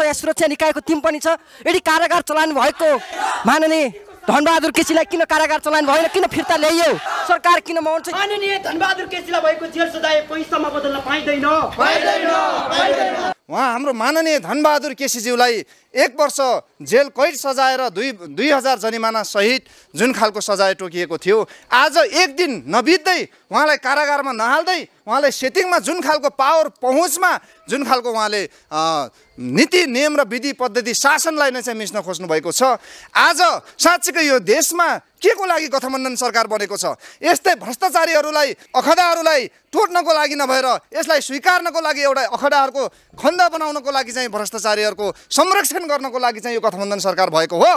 यहाँ सुरक्षा निकायको टिम पनि छ। यदि कारागार चलाउनु भएको माननीय धनबहादुर केसीलाई किन कारागार चलाउनु भएन? किन फिर्ता ल्याइयो? सरकार किन मौन छ माननीय धनबहादुर केसीलाई भएको जेल सजाय पैसामा बदल्न पाइँदैन। उहाँ हाम्रो माननीय धनबहादुर केसीज्यूलाई एक वर्ष जेल कैद सजाएर दुई दुई हजार जरिमाना सहित जुन खालको सजाय तोकिएको थियो आज एक दिन नबित्दै उहाँलाई कारागारमा नहाल्दै उहाँलाई सेटिङमा जुन खालको पावर पहुँचमा जुन खालको उहाँले नीति नियम र विधि पद्धति शासनलाई नै चाहिँ मिच्न खोज्नु भएको छ। आज साँच्चीकै यो देशमा के को लागि गठबन्धन सरकार बनेको छ? यस्तै भ्रष्टाचारीहरूलाई अखडाहरूलाई तोड्नको लागि नभएर यसलाई स्वीकार्नको लागि एउटा अखडाहरूको खण्ड बनाउनको लागि चाहिँ भ्रष्टाचारीहरूको संरक्षण गर्नको लागि चाहिँ यो गठबन्धन सरकार भएको हो।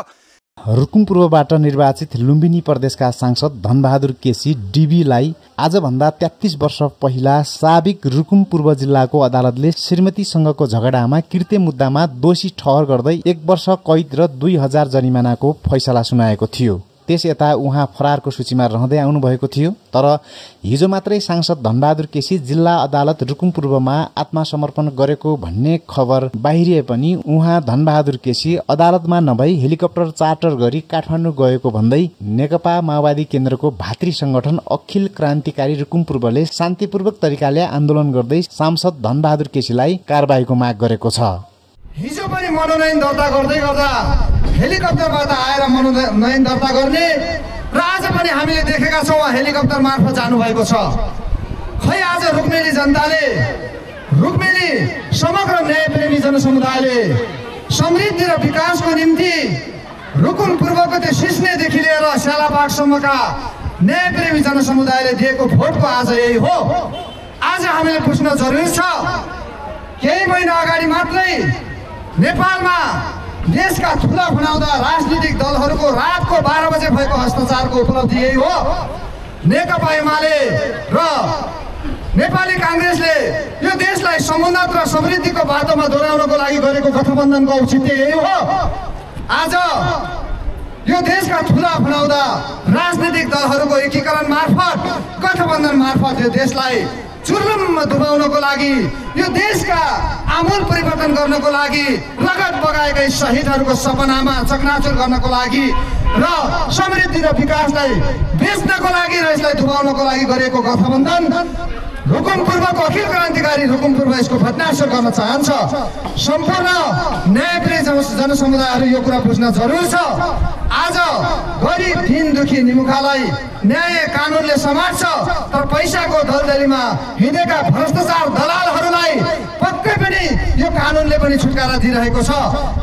रुकुम पूर्वबाट निर्वाचित लुम्बिनी प्रदेशका सांसद धनबहादुर केसी डिबीलाई आजभन्दा तेत्तिस वर्ष पहिला साबिक रुकुम पूर्व जिल्लाको अदालतले श्रीमतीसँगको झगडामा कृत्य मुद्दामा दोषी ठहर गर्दै एक वर्ष कैद र दुई हजार जरिमानाको फैसला सुनाएको थियो। त्यस यता उहाँ फरारको सूचीमा रहँदै आउनुभएको थियो तर हिजो मात्रै सांसद धनबहादुर केसी जिल्ला अदालत रुकुम पूर्वमा आत्मसमर्पण गरेको भन्ने खबर बाहिरिए पनि उहाँ धनबहादुर केसी अदालतमा नभई हेलिकप्टर चार्टर गरी काठमाडौँ गएको भन्दै नेकपा माओवादी केन्द्रको भातृ संगठन अखिल क्रान्तिकारी रुकुम पूर्वले शान्तिपूर्वक तरिकाले आन्दोलन गर्दै सांसद धनबहादुर केसीलाई कारवाहीको माग गरेको छ। हिजो पनि मनोनयन दर्ता गर्दै गर्दा हेलिकप्टरबाट आएर मनोनयन दर्ता गर्ने र आज पनि हामीले देखेका छौँ उहाँ हेलिकप्टर मार्फत जानुभएको छ। खै आज रुक्मेली जनताले रुक्मेली समग्र न्यायप्रेमी जनसमुदायले समृद्धि र विकासको निम्ति रुकुम पूर्वको त्यो सिस्नेदेखि लिएर स्यालापाकसम्मका न्यायप्रेमी जनसमुदायले दिएको भोटको आज यही हो। आज हामीले बुझ्न जरुरी छ केही महिना अगाडि मात्रै नेपालमा देशका ठुला राजनीतिक दलहरूको रातको बाह्र बजे भएको हस्ताचारको उपलब्धि यही हो। नेकपा एमाले र नेपाली काङ्ग्रेसले यो देशलाई समुन्नत र समृद्धिको बाटोमा दोहोऱ्याउनको लागि गरेको गठबन्धनको औचित्य यही हो। आज यो देशका ठुला बनाउँदा राजनीतिक दलहरूको एकीकरण मार्फत गठबन्धन मार्फत यो देशलाई चुर्लुममा डुबाउनको लागि यो देशका आमूल परिवर्तन गर्नको लागि रगत बगाएका शहीदहरूको सपनामा चकनाचुर गर्नको लागि र समृद्धि र विकासलाई बेच्नको लागि र यसलाई डुबाउनको लागि गरिएको गठबन्धन रुकुम पूर्वको अखिल क्रान्तिकारी रुकुम पूर्व यसको भटनासर गर्न चाहन्छ। सम्पूर्ण जन- जनसमुदायहरू यो कुरा बुझ्न जरुरी छ। आज गरिब दिन दुखी निमुखालाई न्याय कानुनले समात्छ तर पैसाको दलदलीमा हिँडेका भ्रष्टाचार दलालहरूलाई पक्कै पनि यो कानुनले पनि छुटकारा दिइरहेको छ।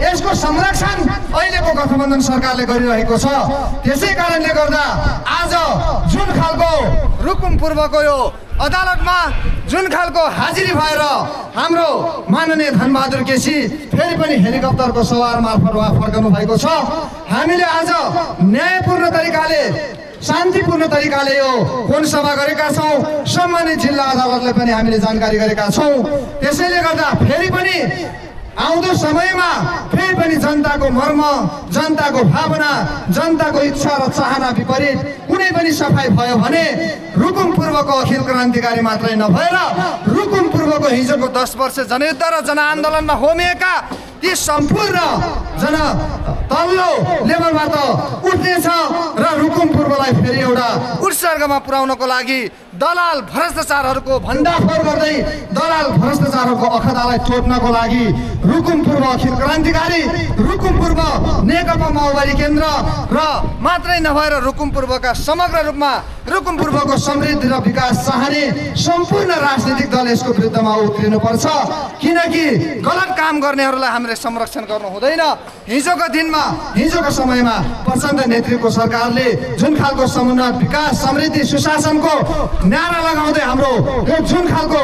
यसको संरक्षण अहिलेको गठबन्धन सरकारले गरिरहेको छ। त्यसै कारणले गर्दा आज जुन खालको रुकुम पूर्वको यो अदालतमा जुन खालको हाजिरी भएर हाम्रो माननीय धनबहादुर केसी फेरि पनि हेलिकप्टरको सवार मार्फत उहाँ फर्कनु भएको छ। हामीले आज न्यायपूर्ण तरिकाले शान्तिपूर्ण तरिकाले यो फोन सभा गरेका छौँ। सम्मानित जिल्ला अदालतलाई पनि हामीले जानकारी गरेका छौँ। त्यसैले गर्दा फेरि पनि आउँदो समयमा फेरि पनि जनताको मर्म जनताको भावना जनताको इच्छा र चाहना विपरीत कुनै पनि सफाइ भयो भने रुकुम पूर्वको अखिल क्रान्तिकारी मात्रै नभएर रुकुम पूर्वको हिजोको दस वर्ष जनयुद्ध र जनआन्दोलनमा होमिएका ती सम्पूर्ण जन तल्लो लेभलबाट उठ्नेछ र रुकुम पूर्वलाई फेरि एउटा उत्सर्गमा पुर्याउनको लागि दलाल भ्रष्टाचारहरूको भण्डाफोर गर्दै दलाल भ्रष्टाचारहरूको अखदालाई तोड्नको लागि रुकुम पूर्व अखिल क्रान्तिकारी रुकुम पूर्व नेकपा माओवादी केन्द्र र मात्रै नभएर रुकुम पूर्वका समग्र रूपमा रुकुम पूर्वको समृद्धि र विकास चाहने सम्पूर्ण राजनीतिक दल यसको विरुद्धमा उत्रिनुपर्छ। किनकि गलत काम गर्नेहरूलाई हामीले संरक्षण गर्नु हुँदैन। हिजोको दिनमा हिजोको समयमा प्रचण्ड नेतृत्वको सरकारले जुन खालको समुन्नत विकास समृद्धि सुशासनको नारा लगाउँदै हाम्रो यो जुन खालको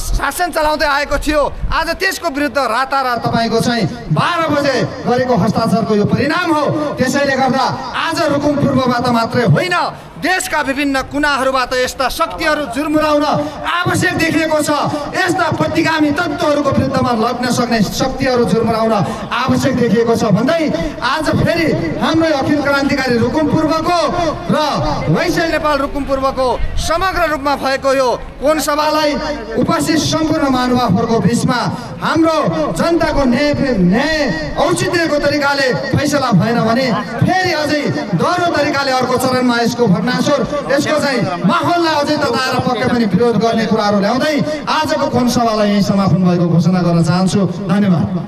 शासन चलाउँदै आएको थियो। आज त्यसको विरुद्ध रातारात तपाईँको चाहिँ बाह्र बजे गरेको हस्ताक्षरको यो परिणाम हो। त्यसैले गर्दा आज रुकुम पूर्वबाट मात्रै होइन। देशका विभिन्न कुनाहरूबाट यस्ता शक्तिहरू जुर्मुराउन आवश्यक देखिएको छ। यस्ता प्रतिगामी तत्त्वहरूको विरुद्धमा लग्न सक्ने शक्तिहरू जुर्मुराउन आवश्यक देखिएको छ। भन्दै आज फेरि हाम्रो अखिल क्रान्तिकारी रुकुम पूर्वको र वैशाल नेपाल रुकुम पूर्वको समग्र रूपमा भएको यो कोन सभालाई उपस्थित सम्पूर्ण महानुभावहरूको बिचमा हाम्रो जनताको न्याय न्याय औचित्यको तरिकाले फैसला भएन भने फेरि अझै दोहोरो तरिकाले अर्को चरणमा यसको भटनासुर यसको चाहिँ माहौललाई अझै तताएर पक्कै पनि विरोध गर्ने कुराहरू ल्याउँदै आजको खोन सभालाई यही समापन भएको घोषणा गर्न चाहन्छु। धन्यवाद।